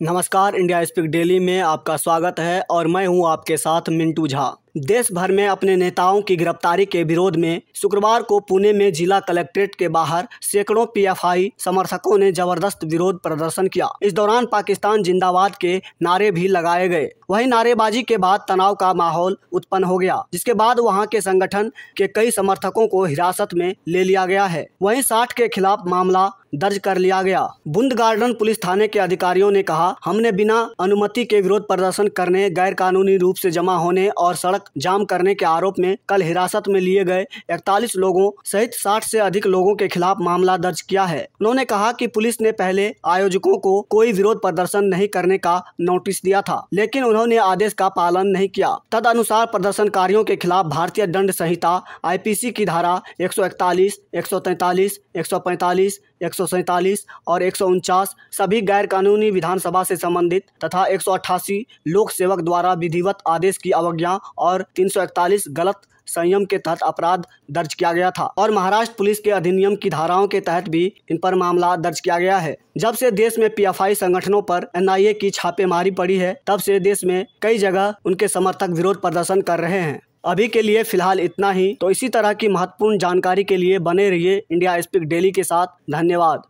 नमस्कार, India speak daily में आपका स्वागत है और मैं हूँ आपके साथ मिंटू झा। देश भर में अपने नेताओं की गिरफ्तारी के विरोध में शुक्रवार को पुणे में जिला कलेक्ट्रेट के बाहर सैकड़ों पीएफआई समर्थकों ने ज़बरदस्त विरोध प्रदर्शन किया। इस दौरान पाकिस्तान जिंदाबाद के नारे भी लगाए गए। वहीं नारेबाजी के बाद तनाव का माहौल उत्पन्न हो गया, जिसके बाद वहाँ के संगठन के कई समर्थकों को हिरासत में ले लिया गया है। वहीं साठ के खिलाफ मामला दर्ज कर लिया गया। बुंद गार्डन पुलिस थाने के अधिकारियों ने कहा, हमने बिना अनुमति के विरोध प्रदर्शन करने गैर कानूनी रूप से जमा होने और सड़क जाम करने के आरोप में कल हिरासत में लिए गए इकतालीस लोगों सहित 60 से अधिक लोगों के खिलाफ मामला दर्ज किया है। उन्होंने कहा कि पुलिस ने पहले आयोजकों को कोई विरोध प्रदर्शन नहीं करने का नोटिस दिया था, लेकिन उन्होंने आदेश का पालन नहीं किया। तद अनुसार प्रदर्शनकारियों के खिलाफ भारतीय दंड संहिता, आईपीसी की धारा एक सौ इकतालीस एक और एक सौ उनचास सभी गैर कानूनी विधानसभा से संबंधित तथा एक सौ अट्ठासी लोक सेवक द्वारा विधिवत आदेश की अवज्ञा और तीन सौ इकतालीस गलत संयम के तहत अपराध दर्ज किया गया था। और महाराष्ट्र पुलिस के अधिनियम की धाराओं के तहत भी इन पर मामला दर्ज किया गया है। जब से देश में पीएफआई संगठनों पर एनआईए की छापेमारी पड़ी है, तब से देश में कई जगह उनके समर्थक विरोध प्रदर्शन कर रहे हैं। अभी के लिए फ़िलहाल इतना ही। तो इसी तरह की महत्वपूर्ण जानकारी के लिए बने रहिए इंडिया स्पीक डेली के साथ। धन्यवाद।